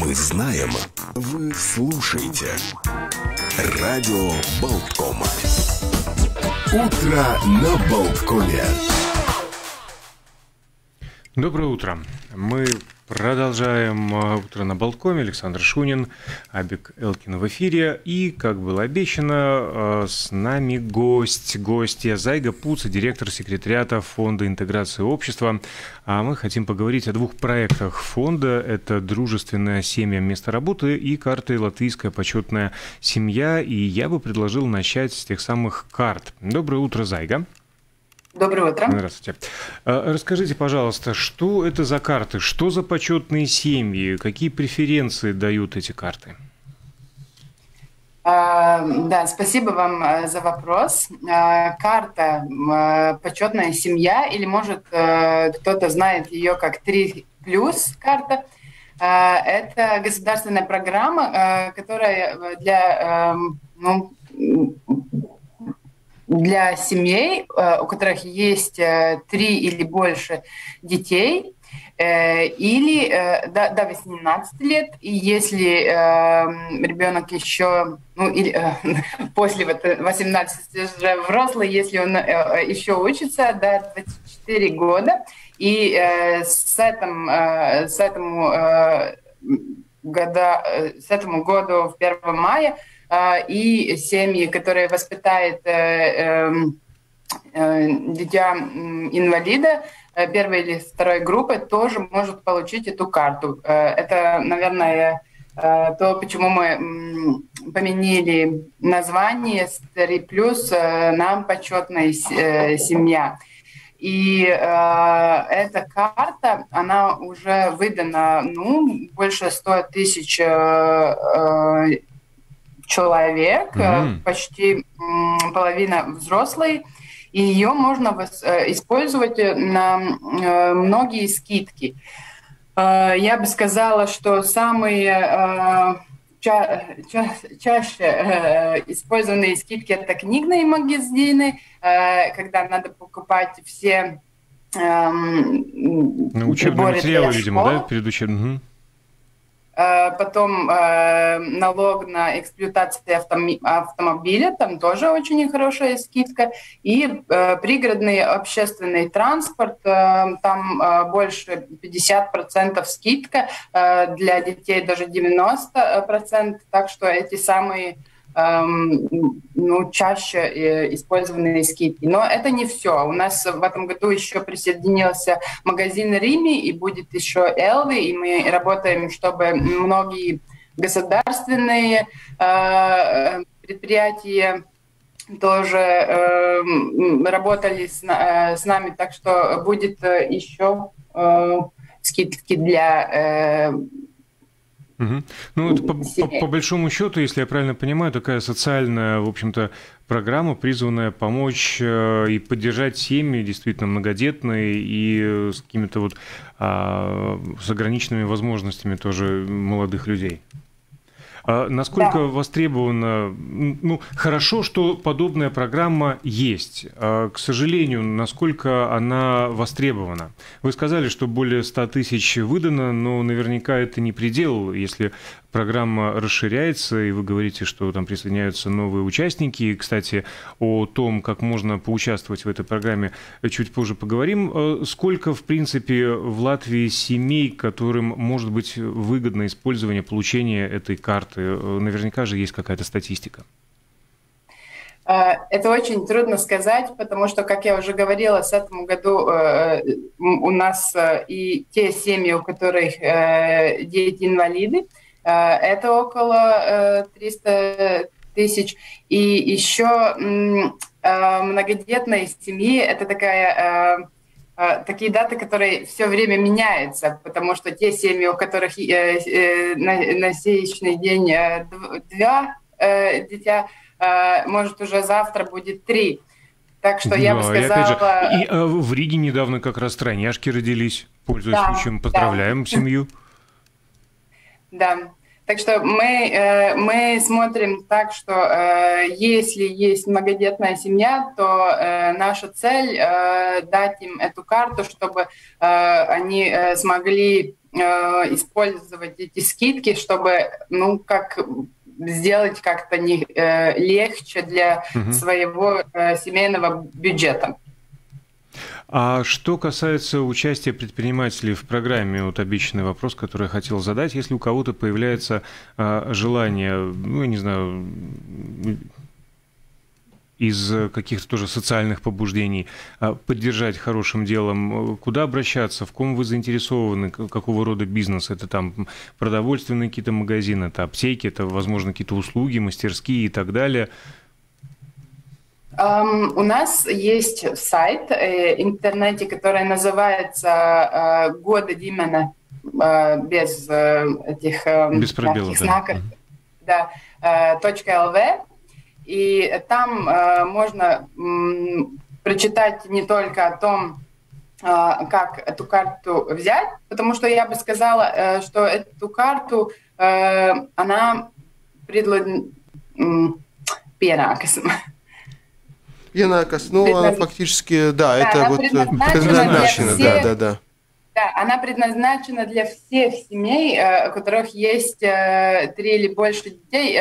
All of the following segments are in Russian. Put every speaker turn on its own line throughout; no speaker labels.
Мы знаем, вы слушаете. Радио Болткома. Утро на Болткоме.
Доброе утро. Мы Продолжаем а, утро на Болткоме. Александр Шунин, Абик Элкин в эфире. И, как было обещано, а, с нами гость, гостья Зайга Пуца, директор секретариата Фонда интеграции общества. А мы хотим поговорить о двух проектах фонда. Это «Дружественная семья. Место работы» и карты «Латвийская почетная семья». И я бы предложил начать с тех самых карт. Доброе утро, Зайга.
Доброе утро.
Здравствуйте. А, расскажите, пожалуйста, что это за карты, что за почетные семьи, какие преференции дают эти карты?
А, да, спасибо вам э, за вопрос. А, карта э, «Почетная семья» или, может, э, кто-то знает ее как «3 плюс» карта – это государственная программа, которая для ну, для семей, э, у которых есть э, три или больше детей, э, или до, до 18 лет, и если ребенок еще, ну, или после 18 уже взрослый, если он еще учится до 24 года, и с, этим, с этому года, с этому году в 1 мая и семьи, которые воспитают э, эм, э, дитя инвалида э, первой или второй группы, тоже может получить эту карту. Это, наверное, то, почему мы поменяли название «Стари плюс» на «Почетная семья». И э, эта карта, она уже выдана, ну, больше 100 тысяч э, человек, mm-hmm. почти половина взрослый, и ее можно э, использовать на э, многие скидки. Я бы сказала, что самые ча ча чаще использованные скидки это книжные магазины, когда надо покупать все
эм, ну, учебные материалы, видимо, да, перед учебным.
Э, потом э, налог на эксплуатацию автомобиля, там тоже очень хорошая скидка. И э, пригородный общественный транспорт, там больше 50% скидка, для детей даже 90%. Так что эти самые ну, чаще э, использованные скидки. Но это не все. У нас в этом году еще присоединился магазин Рими и будет еще Элви, и мы работаем, чтобы многие государственные э, предприятия тоже э, работали с, э, с нами, так что будет еще э, скидки для э,
Угу. Ну, это по, по, по большому счету, если я правильно понимаю, такая социальная, в общем-то, программа, призванная помочь э, и поддержать семьи действительно многодетные и с какими-то вот а, с ограниченными возможностями тоже молодых людей. А насколько да. востребована, ну, хорошо, что подобная программа есть. А, к сожалению, насколько она востребована? Вы сказали, что более 100 тысяч выдано, но наверняка это не предел, если программа расширяется, и вы говорите, что там присоединяются новые участники. И, кстати, о том, как можно поучаствовать в этой программе, чуть позже поговорим. Э, сколько, в принципе, в Латвии семей, которым может быть выгодно использование, получения этой карты? Э, наверняка же есть какая-то статистика.
Э, это очень трудно сказать, потому что, как я уже говорила, с этому году у нас и те семьи, у которых дети инвалиды, это около 300 э, тысяч. И еще э, многодетной семьи – это такая такие даты, которые все время меняются, потому что те семьи, у которых на, на сегодняшний день два дитя, может уже завтра будет три. Так что да, я бы сказала...
И, же, и а, в Риге недавно как раз тройняшки родились. Пользуясь да, случаем, поздравляем да. семью.
Да. Так что мы, мы смотрим так, что если есть многодетная семья, то наша цель дать им эту карту, чтобы они смогли использовать эти скидки, чтобы, ну, как сделать как-то не, э, легче для угу. своего э, семейного бюджета.
А что касается участия предпринимателей в программе, вот обещанный вопрос, который я хотел задать, если у кого-то появляется э, желание, ну, я не знаю, из каких-то тоже социальных побуждений а, поддержать хорошим делом, куда обращаться, в ком вы заинтересованы, какого рода бизнес, это там продовольственные какие-то магазины, это аптеки, это, возможно, какие-то услуги, мастерские и так далее.
Um, у нас есть сайт э, интернете, который называется э, «Года Димена» э, без э, этих э,
без пробелов, знаков.
Да. Да, э, .lv. И там э, можно э, прочитать не только о том, э, как эту карту взять, потому что я бы сказала, э, что эту карту, э, она предлаг...
Pienākas. Pienākas, ну, Предназ... фактически, да, да это вот э, предназначено,
да, да, да. Да, она предназначена для всех семей, э, у которых есть э, три или больше детей.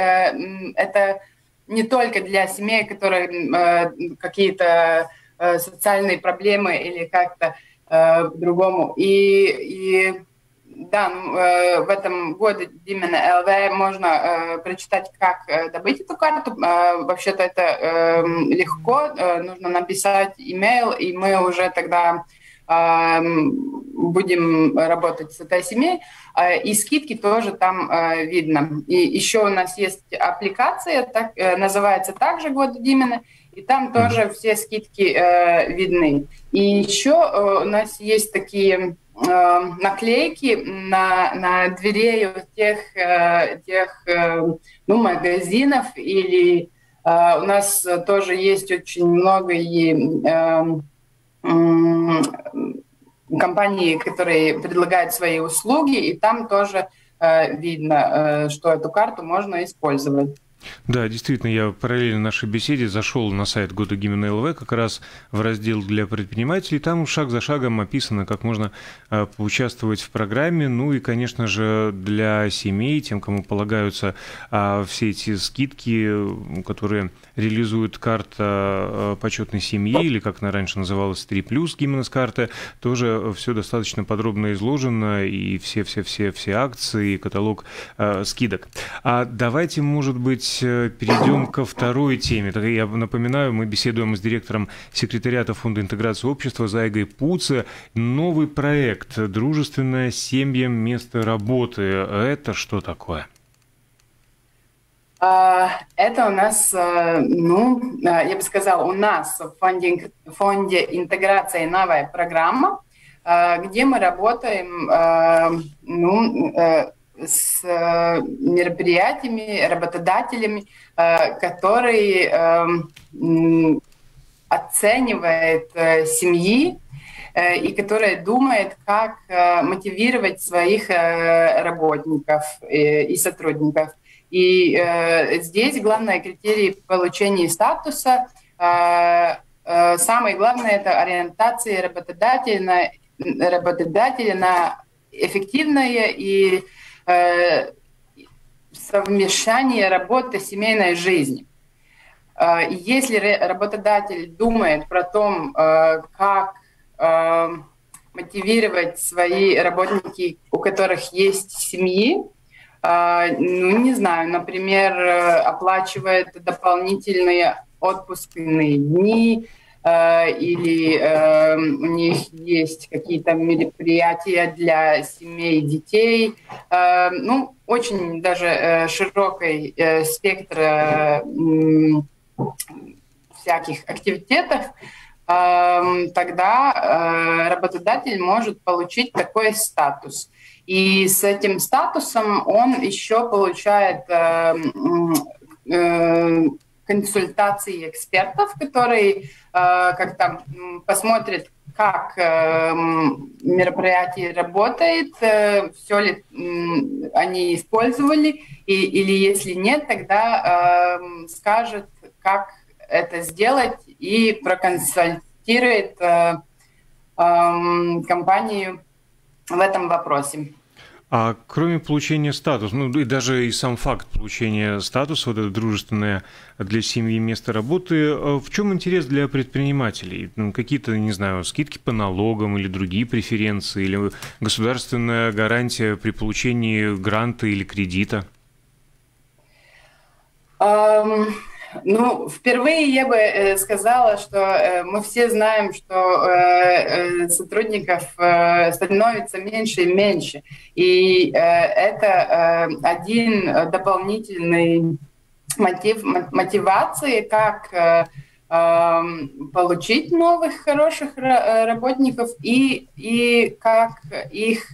Это не только для семей, которые какие-то социальные проблемы или как-то по-другому. И, и да, э, в этом году именно ЛВ можно э, прочитать, как э, добыть эту карту. Вообще-то это э, легко, нужно написать имейл, и мы уже тогда будем работать с этой семьей. И скидки тоже там видно. И еще у нас есть аппликация, так, называется также «Год Димена», и там тоже все скидки видны. И еще у нас есть такие наклейки на, на дверей у тех, тех ну, магазинов или у нас тоже есть очень много и компании, которые предлагают свои услуги, и там тоже э, видно, э, что эту карту можно использовать.
Да, действительно, я параллельно нашей беседе зашел на сайт Года Гимена ЛВ как раз в раздел для предпринимателей. Там шаг за шагом описано, как можно а, поучаствовать в программе. Ну и, конечно же, для семей, тем, кому полагаются а, все эти скидки, которые реализует карта а, почетной семьи, или как она раньше называлась, 3 плюс Гименес карта, тоже все достаточно подробно изложено, и все-все-все все акции, каталог скидок. А давайте, может быть, быть, э, перейдем ко второй теме. Я напоминаю, мы беседуем с директором секретариата Фонда интеграции общества Зайгой Пуце. Новый проект «Дружественное семьям место работы». Это что такое?
А, это у нас, э, ну, э, я бы сказала, у нас в фонде, в фонде интеграции новая программа, где мы работаем ну, с э, мероприятиями, работодателями, э, которые эм, оценивает э, семьи и которая думает, как мотивировать своих работников и сотрудников. И здесь главный критерий получения статуса Самое главное – это ориентация работодателя на, работодателя на эффективное и совмещание работы семейной жизни. Э, если работодатель думает про то, э, как мотивировать свои работники, у которых есть семьи, ну, не знаю, например, оплачивает дополнительные отпускные дни, Э, или э, у них есть какие-то мероприятия для семей детей. Э, ну, очень даже широкий спектр всяких активитетов, тогда работодатель может получить такой статус. И с этим статусом он еще получает консультации экспертов, которые как-то посмотрят, как мероприятие работает, все ли они использовали, и, или если нет, тогда скажет, как это сделать и проконсультирует компанию в этом вопросе.
А кроме получения статуса, ну и даже и сам факт получения статуса, вот это дружественное для семьи место работы, э, в чем интерес для предпринимателей? Ну, какие-то, не знаю, скидки по налогам или другие преференции, или государственная гарантия при получении гранта или кредита?
Um... Ну, впервые я бы э, сказала, что э, мы все знаем, что э, сотрудников становится меньше и меньше. И это один дополнительный мотив, мотивации, как получить новых хороших работников и, и как их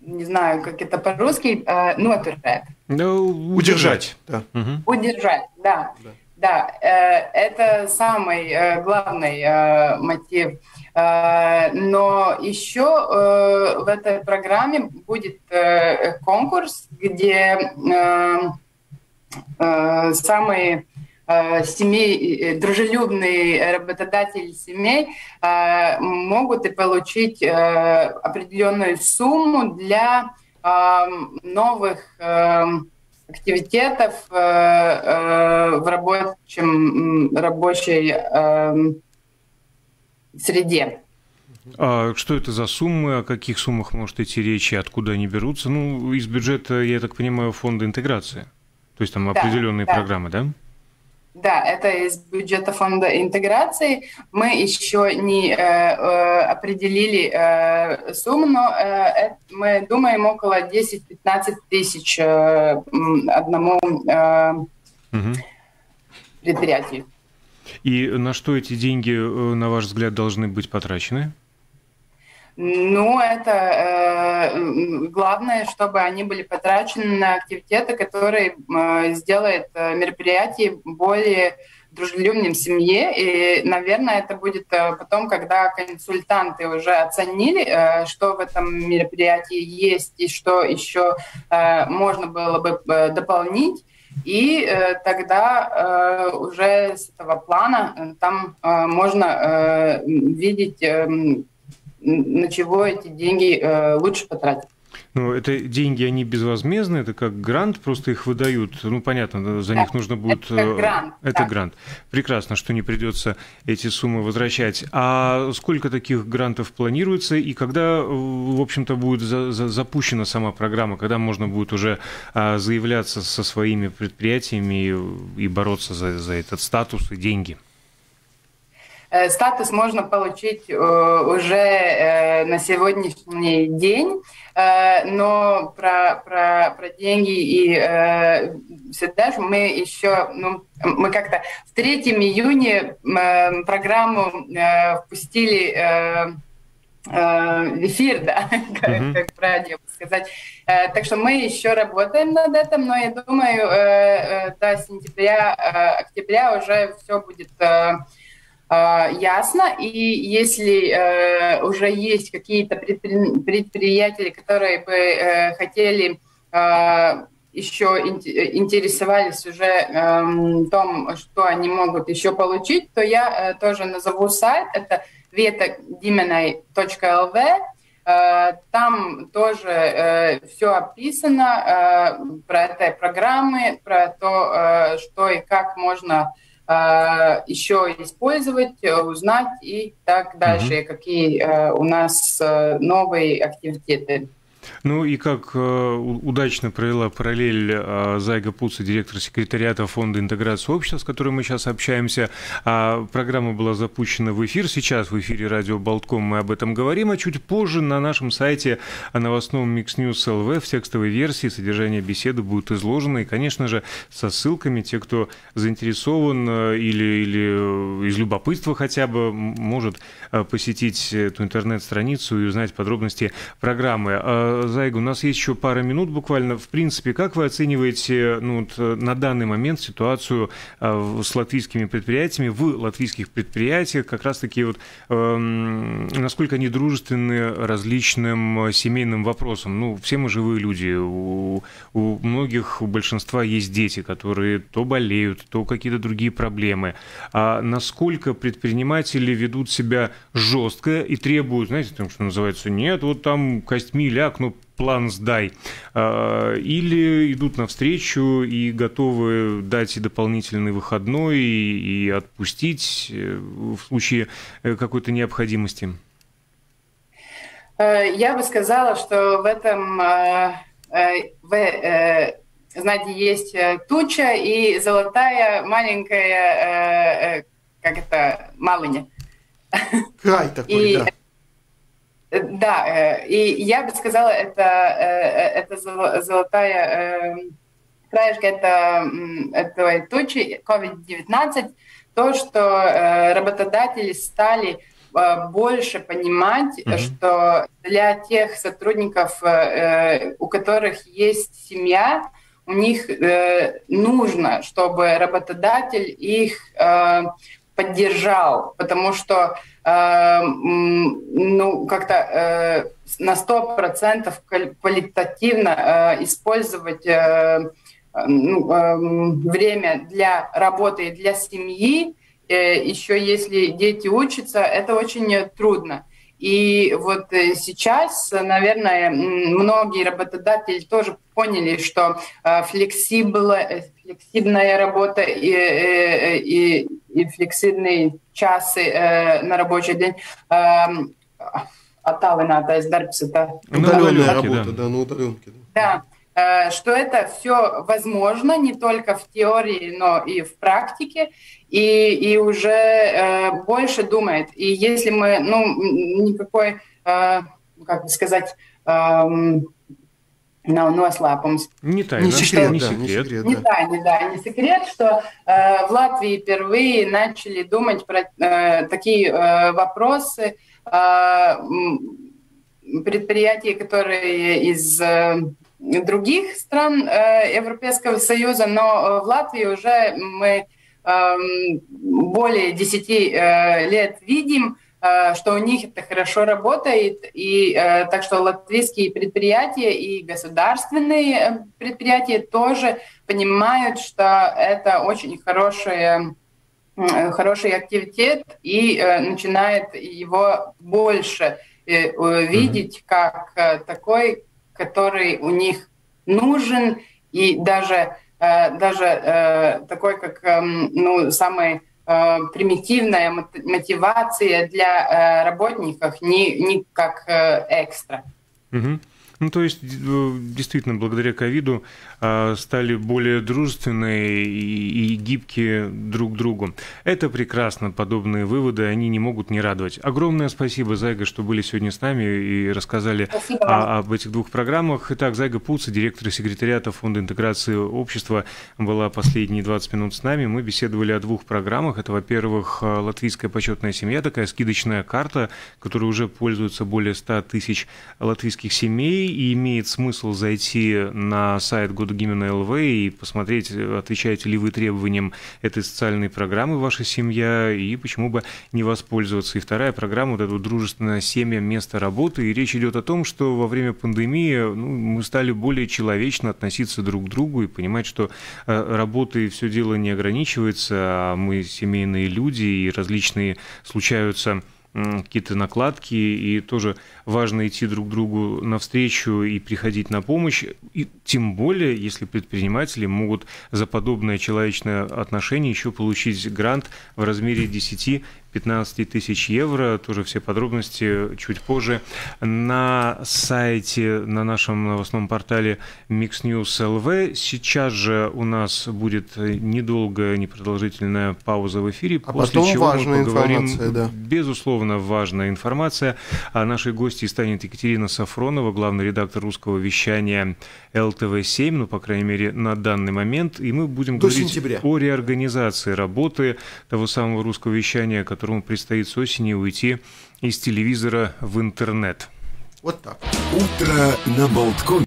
не знаю, как это по-русски, ну, оперēt.
Ну, удержать.
Да. Удержать, да. да. Да, э, это самый э, главный э, мотив. Но еще в этой программе будет конкурс, где самые семей, дружелюбные работодатели семей могут и получить определенную сумму для новых активитетов э, э, в рабочем, рабочей среде.
А что это за суммы, о каких суммах может идти речь и откуда они берутся? Ну, из бюджета, я так понимаю, фонда интеграции. То есть там да, определенные да. программы, да?
Да, это из бюджета фонда интеграции. Мы еще не э, э, определили э, сумму, но э, мы думаем около 10-15 тысяч э, одному э, угу. предприятию.
И на что эти деньги, э, на ваш взгляд, должны быть потрачены?
Ну, это э, главное, чтобы они были потрачены на активитеты, которые э, сделают э, мероприятие более дружелюбным семье. И, наверное, это будет э, потом, когда консультанты уже оценили, э, что в этом мероприятии есть и что еще можно было бы дополнить. И тогда уже с этого плана там можно видеть э, на чего эти деньги э, лучше потратить.
Ну, это деньги, они безвозмездные, это как грант, просто их выдают. Ну, понятно, за да, них нужно будет...
Это грант.
Это да. грант. Прекрасно, что не придется эти суммы возвращать. А сколько таких грантов планируется и когда, в общем-то, будет за, за, запущена сама программа, когда можно будет уже а, заявляться со своими предприятиями и, и бороться за, за этот статус и деньги?
Э, статус можно получить э, уже э, на сегодняшний день, но про, про, про деньги и всегда же мы еще, ну, мы как-то в 3 июня программу впустили в эфир, да, как, mm-hmm. как правильно сказать. Так что мы еще работаем над этим, но я думаю, до сентября, октября уже все будет ясно. И если э, уже есть какие-то предприятия, которые бы э, хотели а, еще интересовались уже э, том, что они могут еще получить, то я э, тоже назову сайт. Это vetadimenai.lv. Э, там тоже э, все описано э, про этой программы, про то, э, что и как можно Э, еще использовать, э, узнать и так дальше, mm-hmm. какие э, у нас новые активитеты.
Ну и как э, удачно провела параллель э, Зайга Пуца, директор секретариата Фонда интеграции общества, с которым мы сейчас общаемся. А программа была запущена в эфир. Сейчас в эфире радио Болтком мы об этом говорим, а чуть позже на нашем сайте новостном Mix News LV в текстовой версии содержание беседы будет изложено. И, конечно же, со ссылками. Те, кто заинтересован э, или, или из любопытства хотя бы, может посетить эту интернет-страницу и узнать подробности программы. Зайга, у нас есть еще пара минут буквально. В принципе, как вы оцениваете ну, вот, на данный момент ситуацию с латвийскими предприятиями, в латвийских предприятиях, как раз-таки вот, э, насколько они дружественны различным семейным вопросам? Ну, все мы живые люди, у, у многих, у большинства есть дети, которые то болеют, то какие-то другие проблемы. А насколько предприниматели ведут себя жестко и требуют, знаете, там, что называется, нет, вот там костьми ляг, ну, план сдай, а, или идут навстречу и готовы дать и дополнительный выходной, и отпустить э, в случае э, какой-то необходимости?
Э, я бы сказала, что в этом, в, знаете, есть туча и золотая маленькая, как это, малыня.
Край такой, и, да
да, э, и я бы сказала, это, э, это золотая краешка это, этой точки COVID-19, то, что работодатели стали больше понимать, mm-hmm. что для тех сотрудников, у которых есть семья, у них нужно, чтобы работодатель их поддержал, потому что э, ну, как-то э, на сто процентов квалитативно э, использовать э, ну, э, время для работы и для семьи, э, еще если дети учатся, это очень трудно. И вот э, сейчас, наверное, многие работодатели тоже поняли, что э, флексибла, флексибная работа и, э, и, и флексибные часы на рабочий день attālinātais darbs. Это
удаленная работа, да, на удаленке.
Да. да, что это все возможно не только в теории, но и в практике и, и уже э, больше думает. И если мы, ну, никакой, э, как бы сказать, э, nav noslēpums.
Не тайна, не секрет, не, да, секрет. не секрет.
Не тайна, да, не секрет, что э, в Латвии впервые начали думать про э, такие э, вопросы э, предприятия, которые из э, других стран э, Европейского Союза, но в Латвии уже мы Эм, более 10 э, лет видим, э, что у них это хорошо работает, и э, так что латвийские предприятия и государственные предприятия тоже понимают, что это очень хорошая хороший активитет и начинает его больше видеть как такой, который у них нужен и даже Э, даже э, такой, как эм, ну, самая э, примитивная мотивация для работников, не, не как экстра.
Угу. Ну, то есть, действительно, благодаря ковиду а, стали более дружественные и, и гибкие друг к другу. Это прекрасно, подобные выводы, они не могут не радовать. Огромное спасибо, Зайга, что были сегодня с нами и рассказали о, об этих двух программах. Итак, Зайга Пуца, директор секретариата Фонда интеграции общества, была последние 20 минут с нами. Мы беседовали о двух программах. Это, во-первых, латвийская почетная семья, такая скидочная карта, которой уже пользуются более 100 тысяч латвийских семей, и имеет смысл зайти на сайт Года Гимена ЛВ и посмотреть, отвечаете ли вы требованиям этой социальной программы ваша семья, и почему бы не воспользоваться. И вторая программа, вот эта дружественная семья, место работы, и речь идет о том, что во время пандемии ну, мы стали более человечно относиться друг к другу и понимать, что э, работой все дело не ограничивается, а мы семейные люди, и различные случаются какие-то накладки, и тоже важно идти друг другу навстречу и приходить на помощь, и тем более, если предприниматели могут за подобное человечное отношение еще получить грант в размере 10 15 тысяч евро. Тоже все подробности чуть позже. На сайте, на нашем новостном портале Mix News LV. Сейчас же у нас будет недолгая, непродолжительная пауза в эфире,
а после потом чего мы поговорим.
Да. Безусловно, важная информация. А нашей гостьей станет Екатерина Сафронова, главный редактор русского вещания ЛТВ-7, ну, по крайней мере, на данный момент. И мы будем До говорить сентября. о реорганизации работы того самого русского вещания, которому предстоит с осени уйти из телевизора в интернет.
Вот так.
Утро на Болткоме.